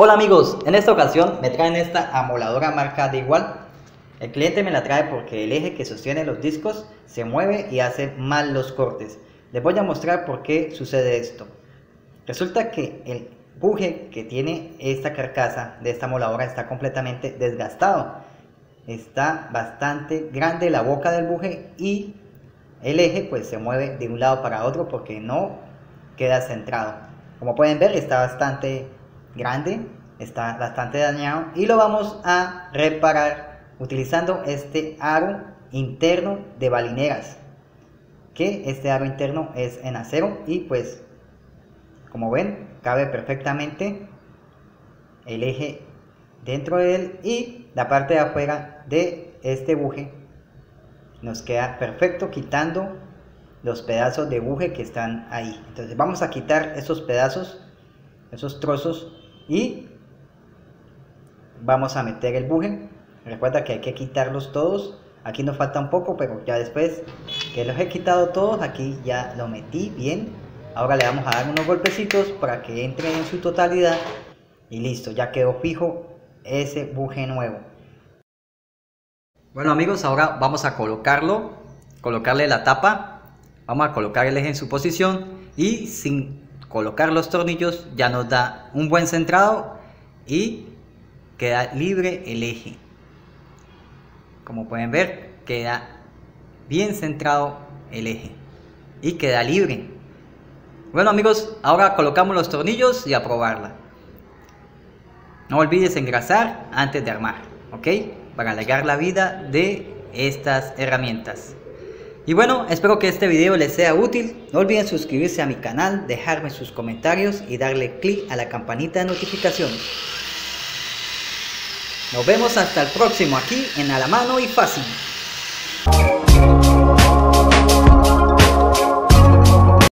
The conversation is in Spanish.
Hola amigos, en esta ocasión me traen esta amoladora marca de igual. El cliente me la trae porque el eje que sostiene los discos se mueve y hace mal los cortes. Les voy a mostrar por qué sucede esto. Resulta que el buje que tiene esta carcasa de esta amoladora está completamente desgastado. Está bastante grande la boca del buje y el eje pues se mueve de un lado para otro porque no queda centrado. Como pueden ver está bastante grande, está bastante dañado y lo vamos a reparar utilizando este aro interno de balineras que este aro interno es en acero y pues como ven cabe perfectamente el eje dentro de él y la parte de afuera de este buje nos queda perfecto quitando los pedazos de buje que están ahí. Entonces vamos a quitar esos pedazos esos trozos y vamos a meter el buje. Recuerda que hay que quitarlos todos. Aquí nos falta un poco pero ya después que los he quitado todos aquí ya lo metí bien. Ahora le vamos a dar unos golpecitos para que entre en su totalidad. Y listo ya quedó fijo ese buje nuevo. Bueno amigos ahora vamos a colocarlo colocarle la tapa. Vamos a colocar el eje en su posición y sin colocar los tornillos ya nos da un buen centrado y queda libre el eje. Como pueden ver queda bien centrado el eje y queda libre. Bueno amigos ahora colocamos los tornillos y a probarla. No olvides engrasar antes de armar ok para alargar la vida de estas herramientas y bueno, espero que este video les sea útil. No olviden suscribirse a mi canal, dejarme sus comentarios y darle clic a la campanita de notificaciones. Nos vemos hasta el próximo aquí en A la Mano y Fácil.